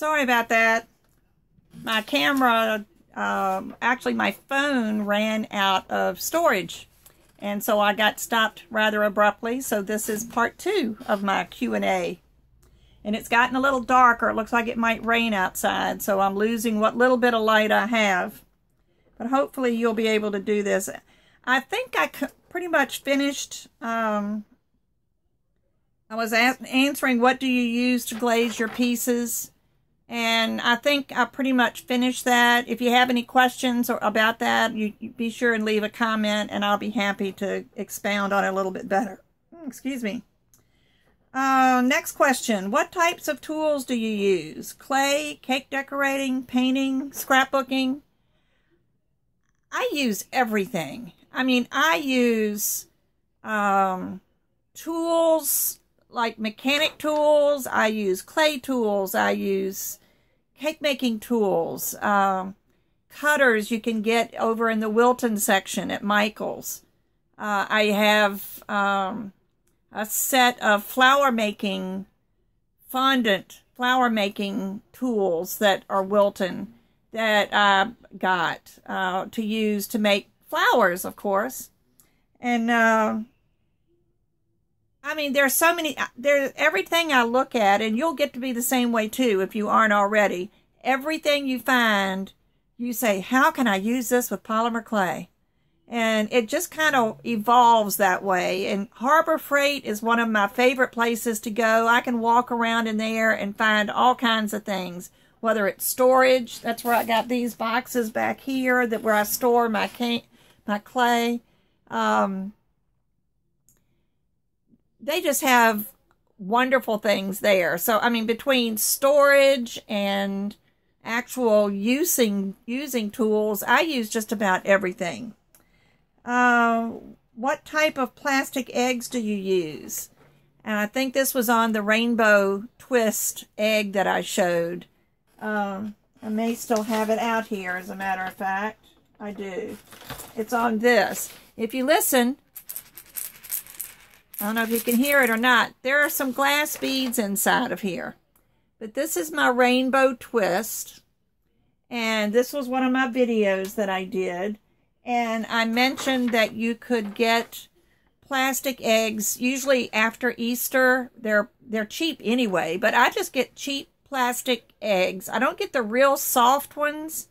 Sorry about that. My camera, um, actually my phone ran out of storage. And so I got stopped rather abruptly. So this is part two of my Q&A. And it's gotten a little darker. It looks like it might rain outside. So I'm losing what little bit of light I have. But hopefully you'll be able to do this. I think I pretty much finished. Um, I was answering what do you use to glaze your pieces. And I think I pretty much finished that. If you have any questions or about that, you, you be sure and leave a comment and I'll be happy to expound on it a little bit better. Hmm, excuse me. Uh, next question. What types of tools do you use? Clay, cake decorating, painting, scrapbooking? I use everything. I mean, I use um, tools like mechanic tools. I use clay tools. I use cake making tools. Um, cutters you can get over in the Wilton section at Michael's. Uh, I have um, a set of flower making, fondant flower making tools that are Wilton that I got uh, to use to make flowers, of course. And uh, I mean, there's so many. Uh, there, everything I look at, and you'll get to be the same way too if you aren't already. Everything you find, you say, "How can I use this with polymer clay?" And it just kind of evolves that way. And Harbor Freight is one of my favorite places to go. I can walk around in there and find all kinds of things whether it's storage. That's where I got these boxes back here that where I store my my clay. Um, they just have wonderful things there. So I mean, between storage and actual using using tools, I use just about everything. Uh, what type of plastic eggs do you use? And I think this was on the rainbow twist egg that I showed. Um, I may still have it out here, as a matter of fact. I do. It's on this. If you listen, I don't know if you can hear it or not, there are some glass beads inside of here. But this is my rainbow twist. And this was one of my videos that I did. And I mentioned that you could get plastic eggs, usually after Easter. They're they're cheap anyway, but I just get cheap plastic eggs. I don't get the real soft ones.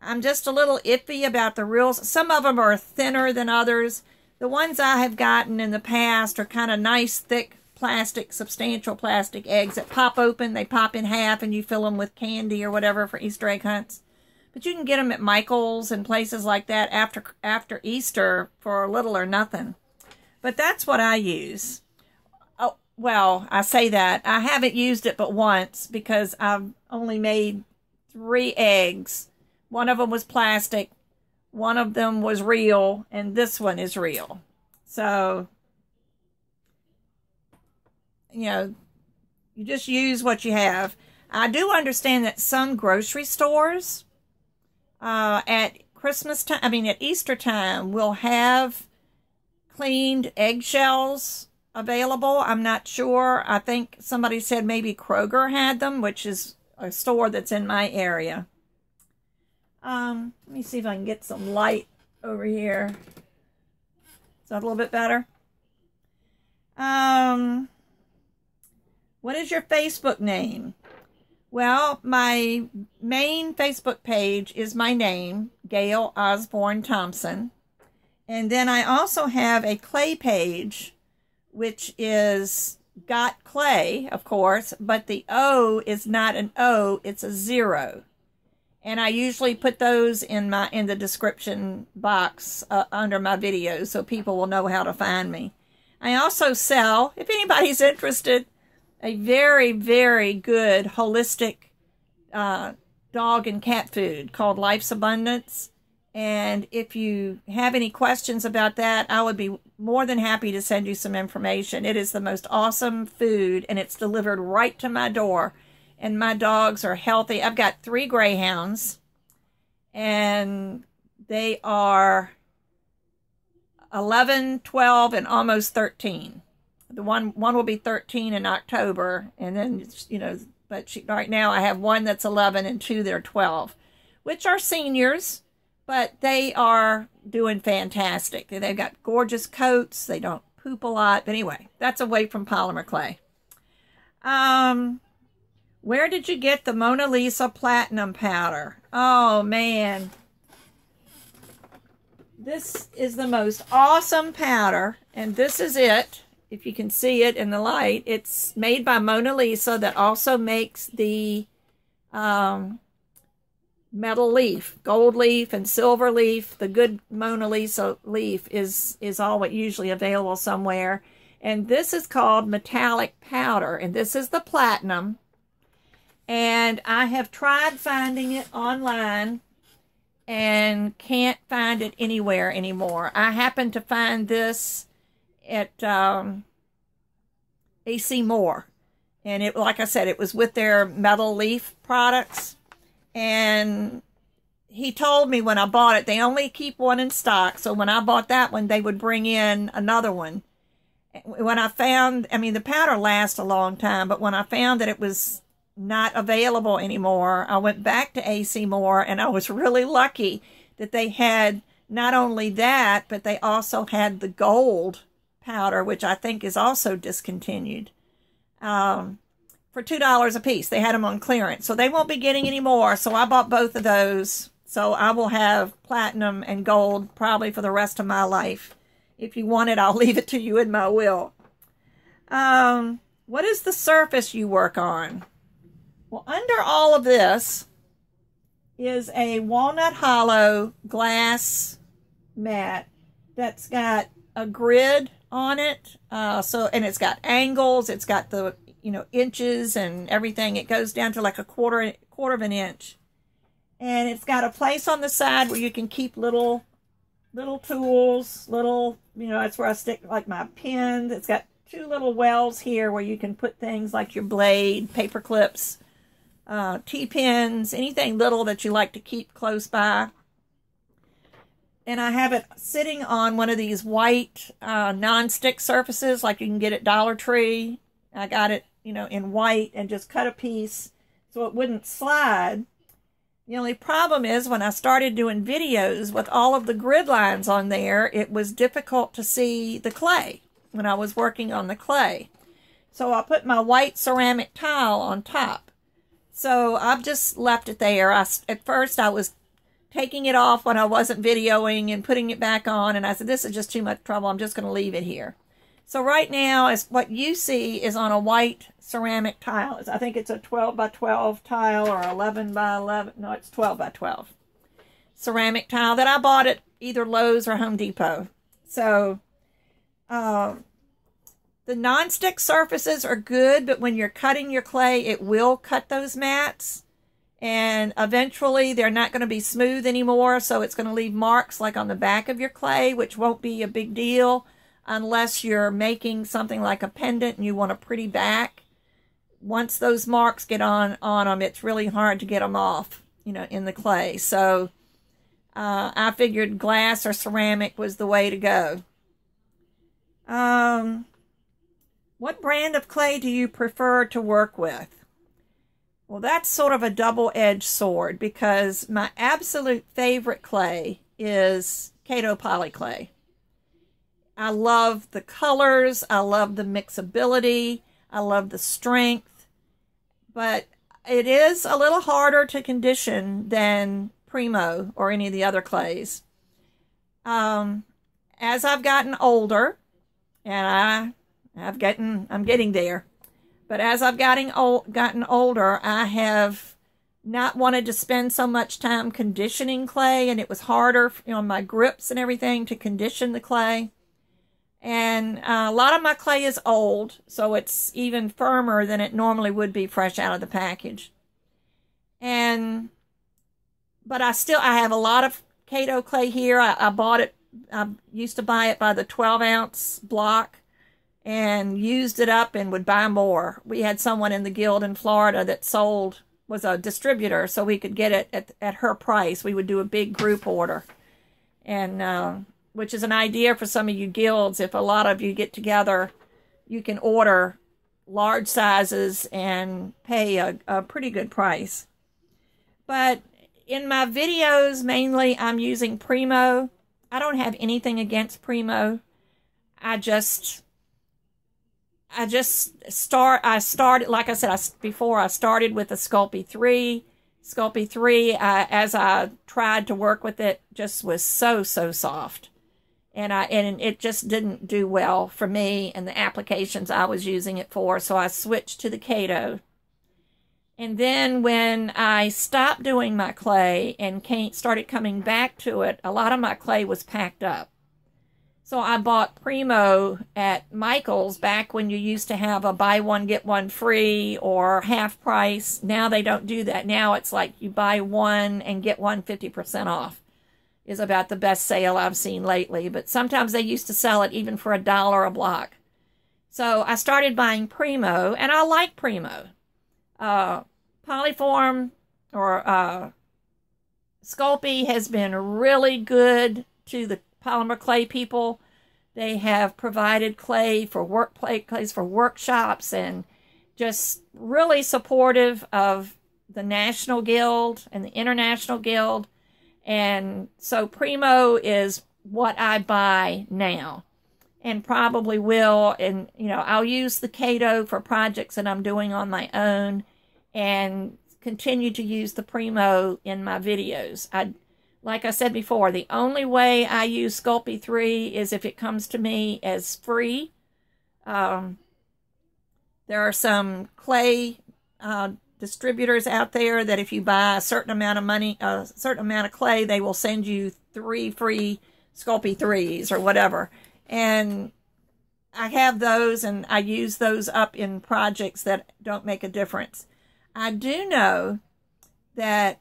I'm just a little iffy about the real. Some of them are thinner than others. The ones I have gotten in the past are kind of nice, thick plastic, substantial plastic eggs that pop open. They pop in half and you fill them with candy or whatever for Easter egg hunts. But you can get them at Michael's and places like that after after Easter for little or nothing. But that's what I use Oh, well, I say that. I haven't used it but once because I've only made three eggs. One of them was plastic, one of them was real, and this one is real. So, you know, you just use what you have. I do understand that some grocery stores uh, at Christmas time, I mean, at Easter time, will have cleaned eggshells available. I'm not sure. I think somebody said maybe Kroger had them, which is a store that's in my area. Um, let me see if I can get some light over here. Is that a little bit better? Um, what is your Facebook name? Well, my main Facebook page is my name, Gayle Osborne Thompson. And then I also have a clay page which is got clay, of course, but the O is not an O, it's a zero. And I usually put those in my in the description box uh, under my videos so people will know how to find me. I also sell, if anybody's interested, a very, very good holistic uh, dog and cat food called Life's Abundance. And if you have any questions about that, I would be more than happy to send you some information. It is the most awesome food and it's delivered right to my door. And my dogs are healthy. I've got three greyhounds and they are 11, 12, and almost 13. The one one will be 13 in October, and then you know but she, right now I have one that's 11 and two that are 12, which are seniors, but they are doing fantastic. They've got gorgeous coats. They don't poop a lot. But anyway, that's away from polymer clay. Um, where did you get the Mona Lisa Platinum Powder? Oh, man. This is the most awesome powder, and this is it. If you can see it in the light, it's made by Mona Lisa that also makes the um, metal leaf, gold leaf and silver leaf. The good Mona Lisa leaf is, is all what usually available somewhere. And this is called metallic powder, and this is the platinum. And I have tried finding it online and can't find it anywhere anymore. I happened to find this at um, AC Moore. And it, like I said, it was with their metal leaf products. And he told me when I bought it, they only keep one in stock. So when I bought that one, they would bring in another one. When I found, I mean, the powder lasts a long time, but when I found that it was not available anymore. I went back to AC Moore and I was really lucky that they had not only that, but they also had the gold powder, which I think is also discontinued, um, for $2 a piece. They had them on clearance. So they won't be getting any more. So I bought both of those. So I will have platinum and gold probably for the rest of my life. If you want it, I'll leave it to you in my will. Um, what is the surface you work on? Well, under all of this is a walnut hollow glass mat that's got a grid on it. Uh, so, and it's got angles. It's got the, you know, inches and everything. It goes down to like a quarter, quarter of an inch. And it's got a place on the side where you can keep little, little tools, little, you know, that's where I stick like my pins. It's got two little wells here where you can put things like your blade, paper clips, uh, T-pins, anything little that you like to keep close by. And I have it sitting on one of these white uh, non-stick surfaces like you can get at Dollar Tree. I got it, you know, in white and just cut a piece so it wouldn't slide. The only problem is when I started doing videos with all of the grid lines on there, it was difficult to see the clay when I was working on the clay. So I put my white ceramic tile on top. So I've just left it there. I, at first, I was taking it off when I wasn't videoing and putting it back on. And I said, this is just too much trouble. I'm just going to leave it here. So right now, is what you see is on a white ceramic tile. I think it's a 12 by 12 tile or 11 by 11. No, it's 12 by 12 ceramic tile that I bought at either Lowe's or Home Depot. So, um, the non-stick surfaces are good, but when you're cutting your clay, it will cut those mats. And eventually they're not going to be smooth anymore, so it's going to leave marks like on the back of your clay, which won't be a big deal unless you're making something like a pendant and you want a pretty back. Once those marks get on, on them, it's really hard to get them off, you know, in the clay. So uh, I figured glass or ceramic was the way to go. Um, what brand of clay do you prefer to work with? Well, that's sort of a double-edged sword because my absolute favorite clay is Kato Polyclay. I love the colors. I love the mixability. I love the strength. But it is a little harder to condition than Premo or any of the other clays. Um, as I've gotten older, and I I've gotten, I'm getting there. But as I've gotten old, gotten older, I have not wanted to spend so much time conditioning clay, and it was harder you know, my grips and everything to condition the clay. And uh, a lot of my clay is old, so it's even firmer than it normally would be fresh out of the package. And, but I still, I have a lot of Kato clay here. I, I bought it, I used to buy it by the 12 ounce block and used it up and would buy more. We had someone in the guild in Florida that sold, was a distributor, so we could get it at, at her price. We would do a big group order. And, uh, which is an idea for some of you guilds. If a lot of you get together, you can order large sizes and pay a, a pretty good price. But in my videos, mainly I'm using Premo. I don't have anything against Premo. I just, I just start, I started, like I said I, before, I started with the Sculpey 3. Sculpey 3, uh, as I tried to work with it, just was so, so soft. And I and it just didn't do well for me and the applications I was using it for, so I switched to the Kato. And then when I stopped doing my clay and came, started coming back to it, a lot of my clay was packed up. So I bought Premo at Michael's back when you used to have a buy one, get one free or half price. Now they don't do that. Now it's like you buy one and get one 50% off is about the best sale I've seen lately. But sometimes they used to sell it even for a dollar a block. So I started buying Premo and I like Premo. uh, Polyform or uh, Sculpey has been really good to the polymer clay people. They have provided clay for work play clays for workshops and just really supportive of the National Guild and the International Guild. And so Premo is what I buy now and probably will. And, you know, I'll use the Kato for projects that I'm doing on my own and continue to use the Premo in my videos. I, like I said before, the only way I use Sculpey 3 is if it comes to me as free. Um, there are some clay uh, distributors out there that if you buy a certain amount of money, a certain amount of clay, they will send you three free Sculpey 3s or whatever. And I have those and I use those up in projects that don't make a difference. I do know that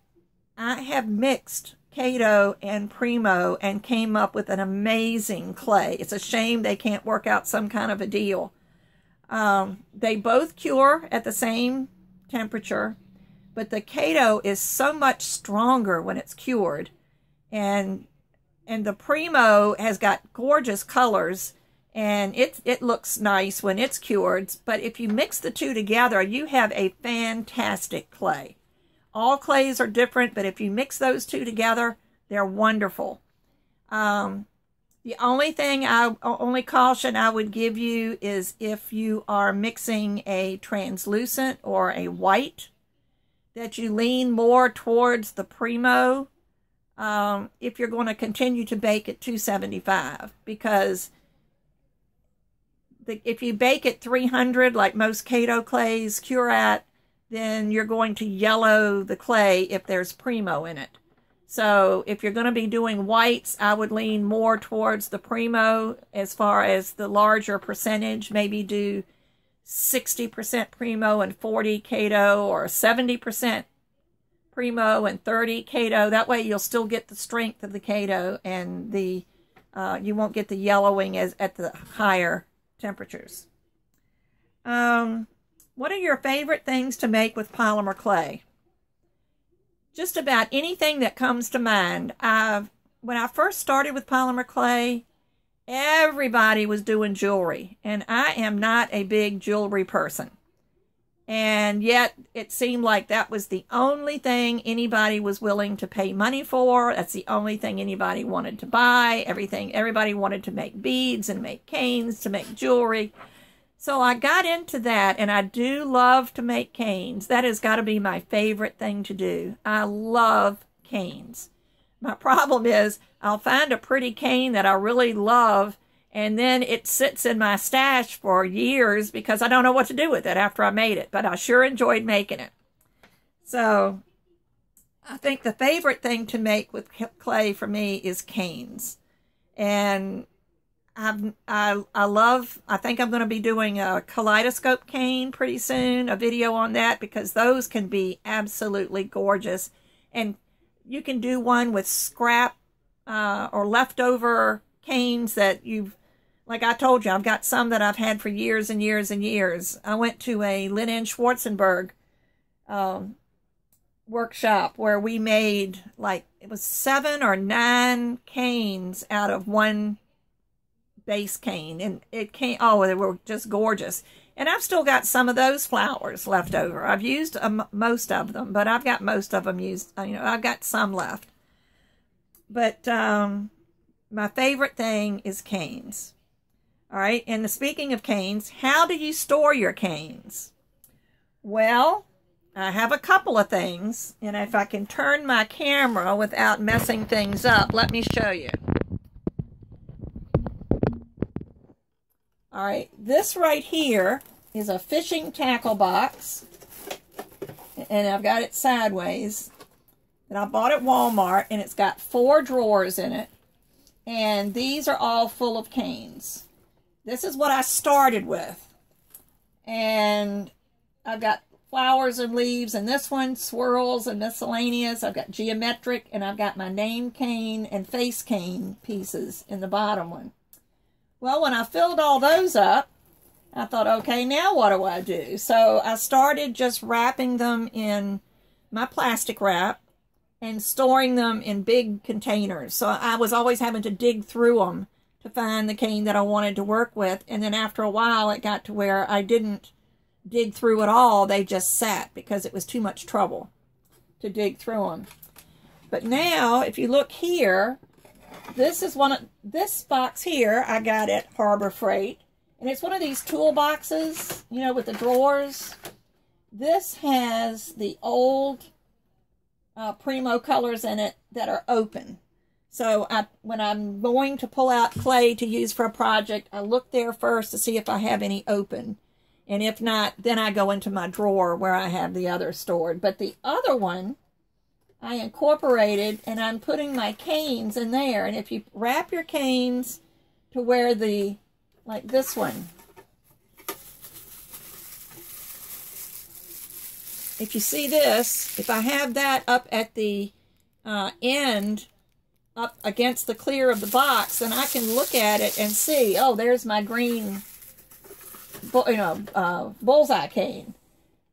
I have mixed Kato and Premo and came up with an amazing clay. It's a shame they can't work out some kind of a deal. Um, they both cure at the same temperature, but the Kato is so much stronger when it's cured. And and the Premo has got gorgeous colors and it it looks nice when it's cured. But if you mix the two together, you have a fantastic clay. All clays are different, but if you mix those two together, they're wonderful. Um, the only thing I only caution I would give you is if you are mixing a translucent or a white, that you lean more towards the premo um, if you're going to continue to bake at 275 because the, if you bake at 300, like most Kato clays cure at, then you're going to yellow the clay if there's premo in it. So if you're going to be doing whites, I would lean more towards the premo as far as the larger percentage. Maybe do 60% premo and 40 Kato or 70% premo and 30 Kato. That way you'll still get the strength of the Kato and the uh, you won't get the yellowing as at the higher temperatures. Um, what are your favorite things to make with polymer clay? Just about anything that comes to mind. I've, when I first started with polymer clay, everybody was doing jewelry, and I am not a big jewelry person. And yet it seemed like that was the only thing anybody was willing to pay money for. That's the only thing anybody wanted to buy. Everything, everybody wanted to make beads and make canes to make jewelry. So I got into that and I do love to make canes. That has got to be my favorite thing to do. I love canes. My problem is I'll find a pretty cane that I really love and then it sits in my stash for years because I don't know what to do with it after I made it, but I sure enjoyed making it. So I think the favorite thing to make with clay for me is canes. And I've, I, I love, I think I'm going to be doing a kaleidoscope cane pretty soon, a video on that, because those can be absolutely gorgeous. And you can do one with scrap uh, or leftover canes that you've like I told you, I've got some that I've had for years and years and years. I went to a Lynn Schwarzenberg um, workshop where we made like it was seven or nine canes out of one base cane, and it came. Oh, they were just gorgeous. And I've still got some of those flowers left over. I've used um, most of them, but I've got most of them used. You know, I've got some left. But um, my favorite thing is canes. All right. And speaking of canes, how do you store your canes? Well, I have a couple of things. And if I can turn my camera without messing things up, let me show you. All right. This right here is a fishing tackle box. And I've got it sideways. And I bought at Walmart. And it's got four drawers in it. And these are all full of canes. This is what I started with. And I've got flowers and leaves. And this one, swirls and miscellaneous. I've got geometric. And I've got my name cane and face cane pieces in the bottom one. Well, when I filled all those up, I thought, okay, now what do I do? So I started just wrapping them in my plastic wrap and storing them in big containers. So I was always having to dig through them to find the cane that I wanted to work with. And then after a while, it got to where I didn't dig through at all. They just sat because it was too much trouble to dig through them. But now, if you look here, this is one of, this box here I got at Harbor Freight. And it's one of these toolboxes, you know, with the drawers. This has the old uh, Premo colors in it that are open. So I, when I'm going to pull out clay to use for a project, I look there first to see if I have any open. And if not, then I go into my drawer where I have the other stored. But the other one, I incorporated and I'm putting my canes in there. And if you wrap your canes to where the, like this one, if you see this, if I have that up at the uh, end, up against the clear of the box, then I can look at it and see, oh, there's my green, you know, uh, bullseye cane.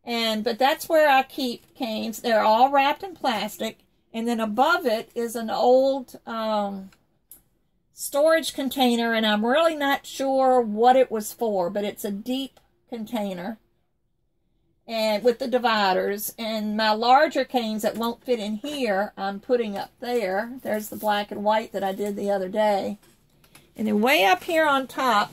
And, but that's where I keep canes. They're all wrapped in plastic. And then above it is an old um, storage container. And I'm really not sure what it was for, but it's a deep container. And with the dividers. And my larger canes that won't fit in here, I'm putting up there. There's the black and white that I did the other day. And then way up here on top,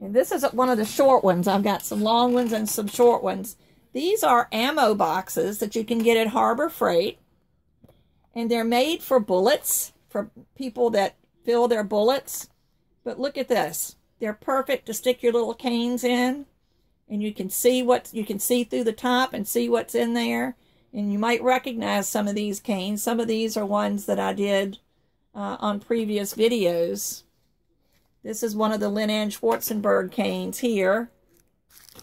and this is one of the short ones. I've got some long ones and some short ones. These are ammo boxes that you can get at Harbor Freight. And they're made for bullets, for people that fill their bullets. But look at this. They're perfect to stick your little canes in. And you can see what you can see through the top and see what's in there. And you might recognize some of these canes. Some of these are ones that I did uh, on previous videos. This is one of the Lynn Schwarzenberg canes here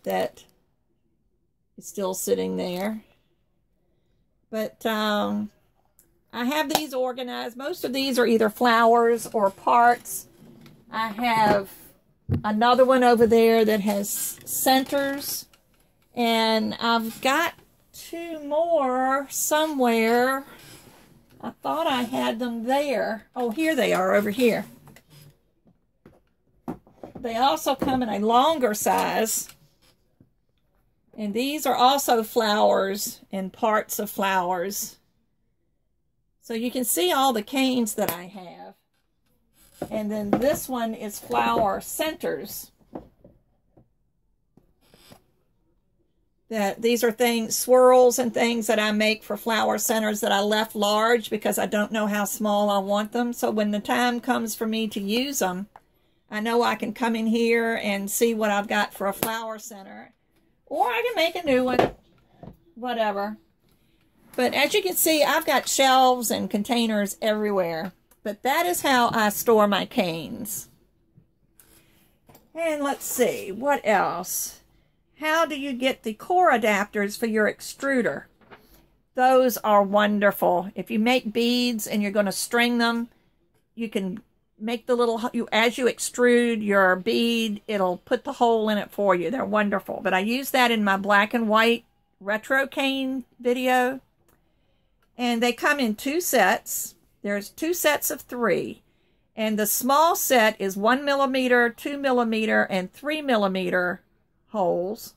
that is still sitting there. But um, I have these organized. Most of these are either flowers or parts. I have another one over there that has centers. And I've got two more somewhere. I thought I had them there. Oh, here they are over here. They also come in a longer size. And these are also flowers and parts of flowers. So you can see all the canes that I have. And then this one is flower centers. That these are things, swirls and things that I make for flower centers that I left large because I don't know how small I want them. So when the time comes for me to use them, I know I can come in here and see what I've got for a flower center. Or I can make a new one. Whatever. But as you can see, I've got shelves and containers everywhere. But that is how I store my canes. And let's see, what else? How do you get the core adapters for your extruder? Those are wonderful. If you make beads and you're going to string them, you can make the little, you as you extrude your bead, it'll put the hole in it for you. They're wonderful. But I use that in my black and white retro cane video. And they come in two sets. There's two sets of three. And the small set is one millimeter, two millimeter, and three millimeter holes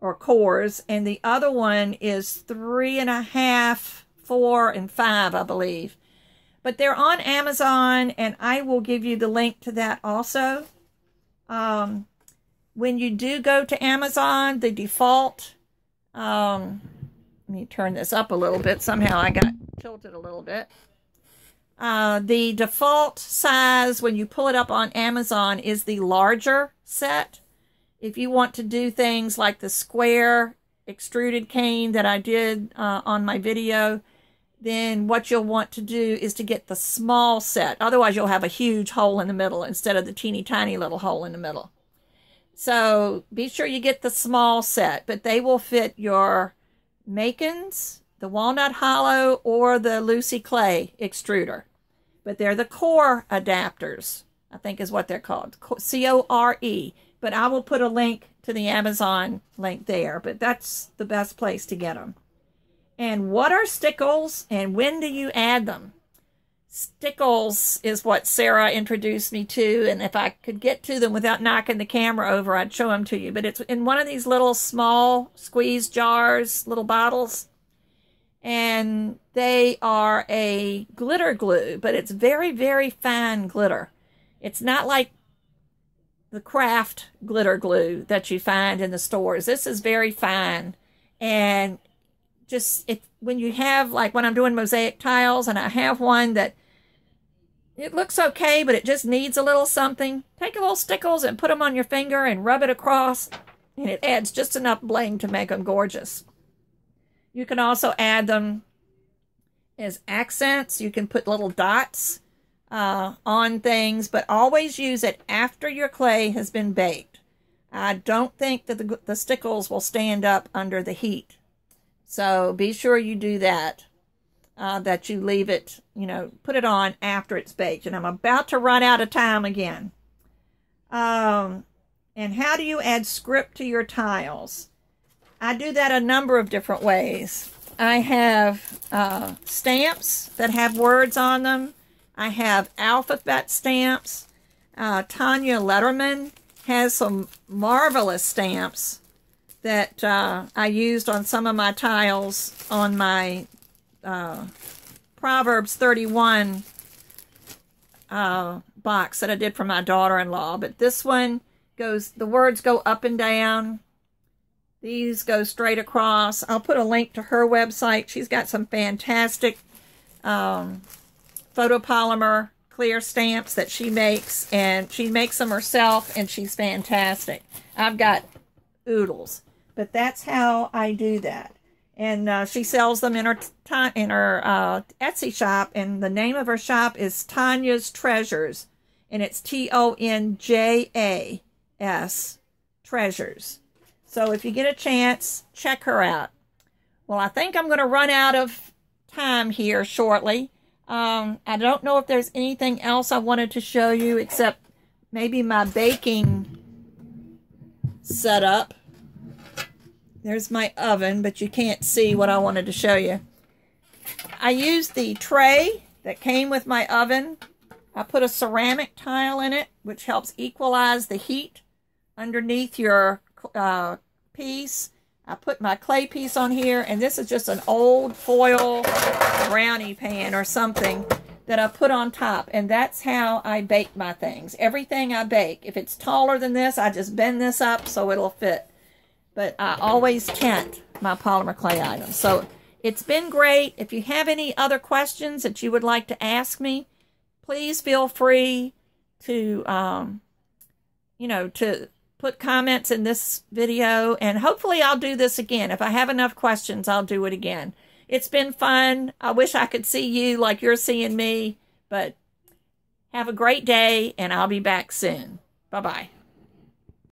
or cores. And the other one is three and a half, four, and five, I believe. But they're on Amazon, and I will give you the link to that also. Um, when you do go to Amazon, the default, um, let me turn this up a little bit. Somehow I got tilted a little bit. Uh, the default size when you pull it up on Amazon is the larger set. If you want to do things like the square extruded cane that I did uh, on my video, then what you'll want to do is to get the small set. Otherwise, you'll have a huge hole in the middle instead of the teeny tiny little hole in the middle. So be sure you get the small set, but they will fit your Makins, the Walnut Hollow, or the Lucy Clay extruder but they're the core adapters, I think is what they're called, C-O-R-E. But I will put a link to the Amazon link there, but that's the best place to get them. And what are stickles and when do you add them? Stickles is what Sarah introduced me to, and if I could get to them without knocking the camera over, I'd show them to you. But it's in one of these little small squeeze jars, little bottles and they are a glitter glue, but it's very, very fine glitter. It's not like the craft glitter glue that you find in the stores. This is very fine. And just if when you have like when I'm doing mosaic tiles and I have one that it looks okay, but it just needs a little something, take a little stickles and put them on your finger and rub it across and it adds just enough bling to make them gorgeous. You can also add them as accents. You can put little dots uh, on things, but always use it after your clay has been baked. I don't think that the, the stickles will stand up under the heat. So be sure you do that, uh, that you leave it, you know, put it on after it's baked. And I'm about to run out of time again. Um, and how do you add script to your tiles? I do that a number of different ways. I have uh, stamps that have words on them. I have alphabet stamps. Uh, Tonja Lenderman has some marvelous stamps that uh, I used on some of my tiles on my uh, Proverbs 31 uh, box that I did for my daughter-in-law. But this one goes, the words go up and down these go straight across. I'll put a link to her website. She's got some fantastic um, photopolymer clear stamps that she makes, and she makes them herself, and she's fantastic. I've got oodles, but that's how I do that. And uh, she sells them in her in her uh, Etsy shop, and the name of her shop is Tonja's Treasures, and it's T O N J A S Treasures. So if you get a chance, check her out. Well, I think I'm going to run out of time here shortly. Um, I don't know if there's anything else I wanted to show you except maybe my baking setup. There's my oven, but you can't see what I wanted to show you. I used the tray that came with my oven. I put a ceramic tile in it, which helps equalize the heat underneath your uh, piece. I put my clay piece on here, and this is just an old foil brownie pan or something that I put on top, and that's how I bake my things. Everything I bake, if it's taller than this, I just bend this up so it'll fit. But I always tent my polymer clay items. So it's been great. If you have any other questions that you would like to ask me, please feel free to, um, you know, to put comments in this video, and hopefully I'll do this again. If I have enough questions, I'll do it again. It's been fun. I wish I could see you like you're seeing me, but have a great day, and I'll be back soon. Bye-bye.